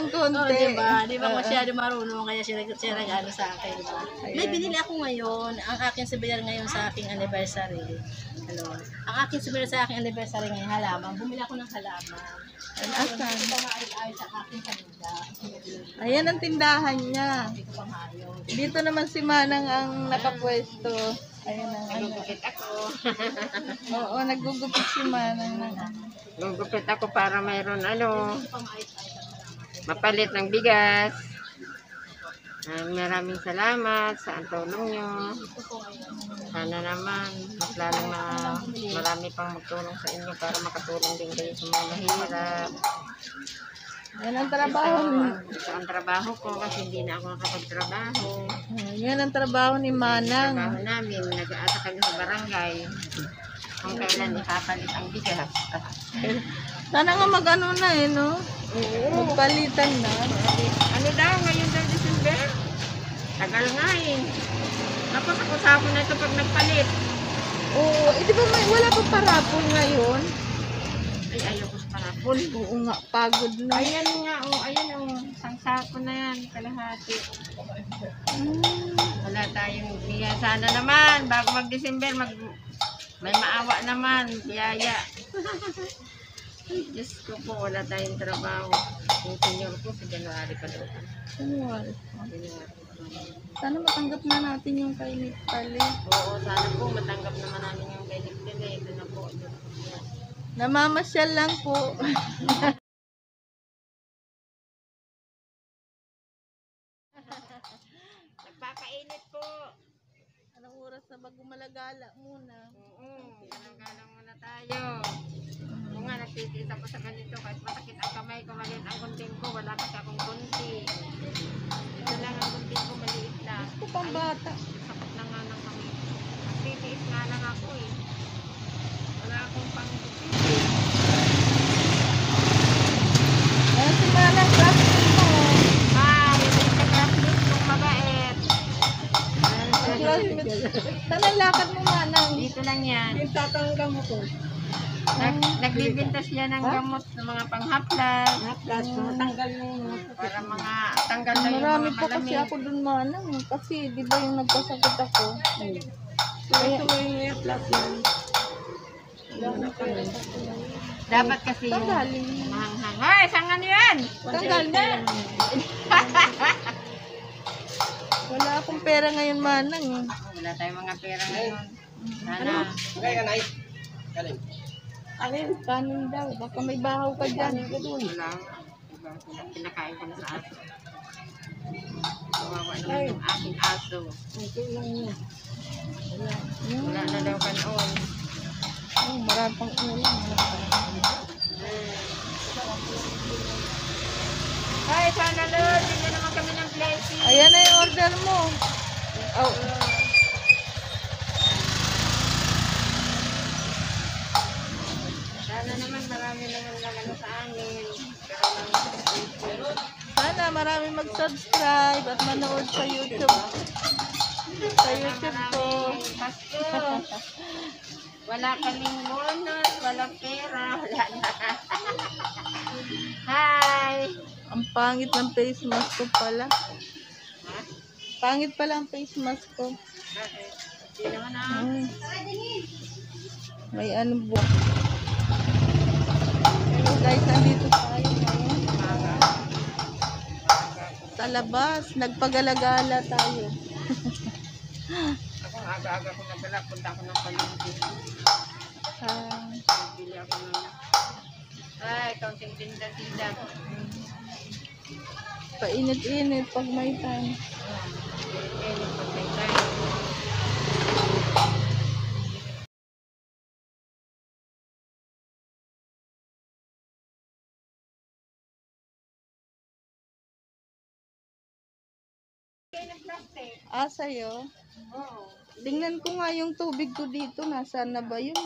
Babahagi lang Oh, konti. di ba? Di ba masyado marunong kaya siya, siya nag-ano sa akin, di ba? May binili ako ngayon, ang aking souvenir ngayon sa aking anniversary. Ano, ang aking souvenir sa aking anniversary ngayon, halaman. Bumili ako ng halaman. Asan? Sa aking kanila. Ayan ang tindahan niya. Dito naman si Manang ang nakapwesto. Ayan ang ano. Gugupit ako. Oo, naggugupit si Manang. ng ano. Gugupit ako para mayroon ano, ayos-ayos. Mapalit ng bigas. Ay, maraming salamat sa ang tulong nyo. Sana naman, mas lalong na marami pang magtulong sa inyo para makatulong din kayo sa mga mahirap. Yan ang trabaho ni Ito ang trabaho ko kasi hindi na ako nakapagtrabaho. Yan ang trabaho ni Manang. Trabaho namin, nag-aasa kami sa barangay. Kung kailan ipapalit ang bigas. Sana nga mag-ano na eh, no? Magpalitan na. Ano daw, ngayon daw December? Tagal nga eh. Tapos ako sapo na ito pag nagpalit. Oo, eh, di ba may, wala pa parapol ngayon? Ay, ayoko sa parapol. Oo nga, pagod na. Ayan nga, oh, ayan oh. Isang sako na yan, kalahati. Mm. Wala tayong biya. Sana naman, bago mag-December, mag, may maawa naman, biyaya. Diyos ko po, wala tayong trabaho. Yung senior ko, sa January pa daw. January. January. Sana matanggap na natin yung kay Nick Pali. Oo, sana po matanggap naman namin yung kay Nick Ito na po. Namamasyal lang po. Nagpapainit po. Anong oras na bago malagala muna? Oo, galang muna tayo. Kung nga, nagtitiis ako sa ganito, kahit masakit ang kamay ko, maliit ang kunting ko, wala kasi akong kunti. Ito lang ang kunting ko, maliit lang. Ito pang bata. Sakit na nga ng kamay. Nagtitiis nga lang ako eh. Wala akong pang Ayan si Manang, classmate mo. Ito yung classmate kong mabait. Classmate. Saan ang lakad mo, Manang? Dito lang yan. Tatanggang mo ko. Nag, nagbibinta siya ng gamot ng mga panghaplas. Haplas, matanggal mo. Para mga tanggal na yung Marami mga pa kasi malamig. ako dun, Manang. Kasi, di ba yung nagkasakit ako? Kaya, Dapat kasi yung tanggalin. mahanghang. Hoy, saan ano yan? Tanggal na. Wala akong pera ngayon, Manang. eh. Wala tayong mga pera ngayon. Sana. Alin? Kanin daw. Baka may bahaw ka dyan. Wala. Diba, Pinakain ko na sa aso. Kawawa naman yung aking aso. Wala na daw kanoon. Oh, marami pang ulam. Ay, sana Lord, bigyan naman kami ng blessing. Ayan na yung order mo. Oh. Sana naman marami naman nagano sa amin. Pero Sana marami mag-subscribe at manood sa YouTube. Sa YouTube ko. Wala kaming bonus, walang pera, wala na. Hi! Ang pangit ng face mask ko pala. Ha? Pangit pala ang face mask ko. Bakit? Hindi naman ah. Hmm. May ano. Hello guys, nandito tayo ngayon. Sa labas, nagpagalagala tayo. Ako aga-aga ko nagdala, punta ako ng palengke. Ah, Bili ako ng... Ay, kaunting tinda-tinda. painit-init pag may time. Yung pag may time. Ah, sa'yo? Oo. Tingnan ko nga yung tubig ko dito. Nasaan na ba yun?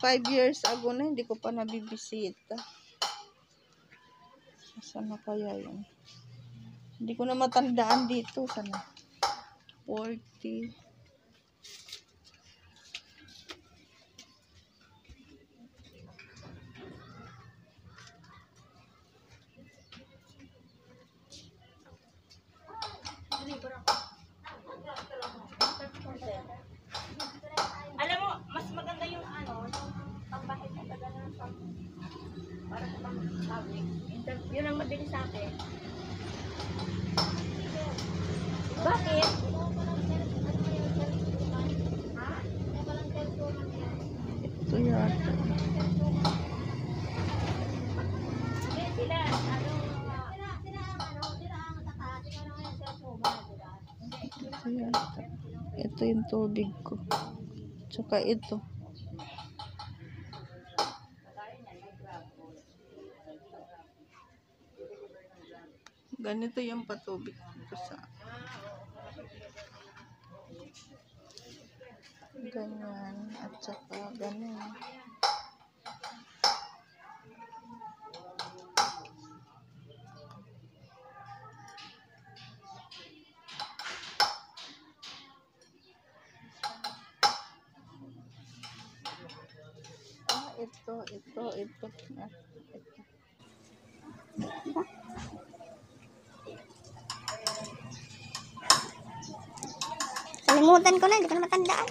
Five years ago na, hindi ko pa nabibisita. Nasaan na kaya yun? Hindi ko na matandaan dito. Sana? 40. Yun ang mabilis sa akin. Bakit? Ito yata. Ito yata. Ito yung tubig ko. Tsaka ito. Ganito yung patubig ko sa ganyan at saka ganyan. Ito, ito, ito. Ah, ito. Kalimutan ko na, hindi ko na matandaan.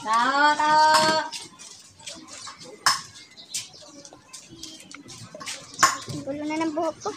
Tao, tao. Ang gulo na ng buhok ko.